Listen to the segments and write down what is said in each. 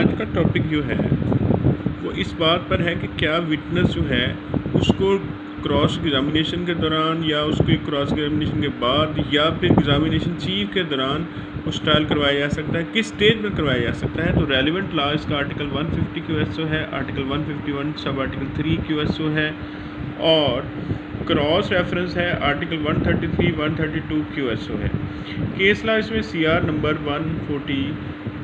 आज का टॉपिक जो है, वो इस बात पर है कि क्या विटनेस जो है, उसको क्रॉस एग्ज़ामिनेशन के दौरान या उसके क्रॉस एग्ज़ामिनेशन के बाद या फिर एग्ज़ामिनेशन चीफ के दौरान उस ट्रायल करवाया जा सकता है, किस स्टेज पर करवाया जा सकता है? तो रेलिवेंट लॉ इसका article 150 fifty Q S O है आर्टिकल 151 सब आर्टिकल 3 क्यू एस ओ है और क्रॉस रेफरेंस है आर्टिकल 133 132 क्यू एस ओ है। केस लॉ इसमें C R number 140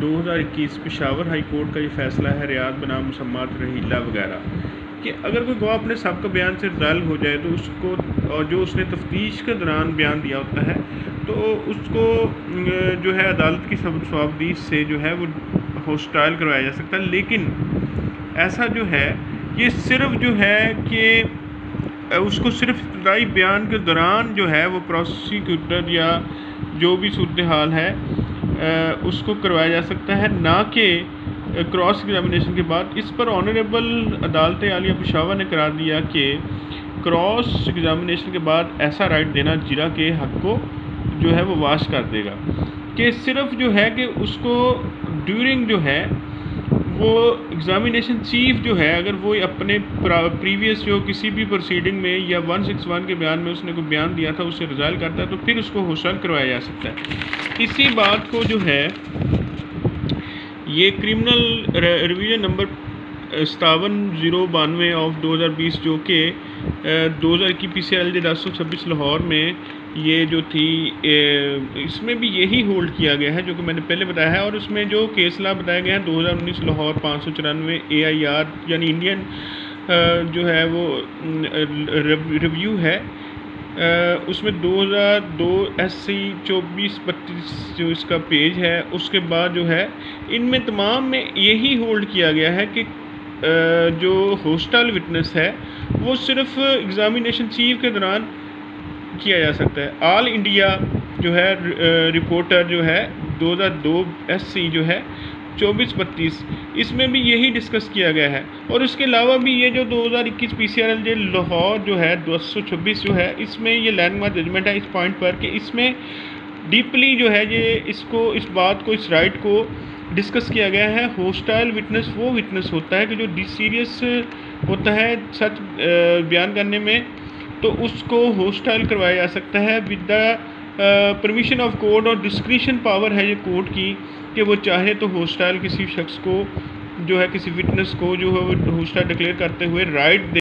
2021 Peshawar high court का ये फैसला है, रियाद बनाम मुसम्मात रहीला वगैरह। कि अगर कोई गवाह अपने सबका बयान से रल हो जाए तो उसको, और जो उसने तफ्तीश के दौरान बयान दिया होता है तो उसको जो है अदालत की सवाबदीश से जो है वो हॉस्टाइल करवाया जा सकता है। लेकिन ऐसा जो है, ये सिर्फ़ जो है कि उसको सिर्फ़ इब्तदाई बयान के दौरान जो है वो प्रोसिक्यूटर या जो भी सूरत हाल है उसको करवाया जा सकता है, ना कि क्रॉस एग्जामिनेशन के बाद। इस पर ऑनरेबल अदालत आलिया पिशावा ने करार दिया कि क्रॉस एग्जामिनेशन के बाद ऐसा राइट देना जिला के हक को जो है वो वाश कर देगा। कि सिर्फ़ जो है कि उसको ड्यूरिंग जो है वो एग्ज़ामिनेशन चीफ जो है, अगर वो अपने प्रीवियस जो किसी भी प्रोसीडिंग में या 161 के बयान में उसने कोई बयान दिया था उससे रिजाइल करता है तो फिर उसको होशल करवाया जा सकता है। इसी बात को जो है, ये क्रिमिनल रिवीजन नंबर सतावन ज़ीरो बानवे ऑफ़ 2020 जो कि दो हज़ार की पी सी एल जे छब्बीस लाहौर में ये जो थी इसमें भी यही होल्ड किया गया है, जो कि मैंने पहले बताया है, और उसमें जो केस ला बताया गया है, दो हज़ार उन्नीस लाहौर, पाँच सौ चौरानवे ए आई आर यानी इंडियन जो है वो रिव्यू है। उसमें 2002 एस सी चौबीस बत्तीस जो इसका पेज है, उसके बाद जो है, इनमें तमाम में यही होल्ड किया गया है कि जो होस्टल विटनेस है, वो सिर्फ़ एग्ज़ामिनेशन चीफ के दौरान किया जा सकता है। ऑल इंडिया जो है रिपोर्टर जो है 2002 एससी जो है, चौबीस बत्तीस, इसमें भी यही डिस्कस किया गया है। और उसके अलावा भी ये जो 2021 P C R L J Lahore जो है, दो सौ छब्बीस जो है, इसमें ये लैंडमार्क जजमेंट है इस पॉइंट पर कि इसमें डीपली जो है ये इसको, इस बात को, इस राइट को डिस्कस किया गया है होस्टाइल विटनेस वो विटनेस होता है कि जो सीरियस होता है, सच बयान करने में तो उसको होस्टाइल करवाया जा सकता है with the permission of court और डिस्क्रिशन पावर है ये कोर्ट की, कि वो चाहे तो होस्टाइल किसी शख्स को, जो है किसी विटनेस को, जो है वो होस्टाइल डिक्लेयर करते हुए राइट